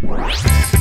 Música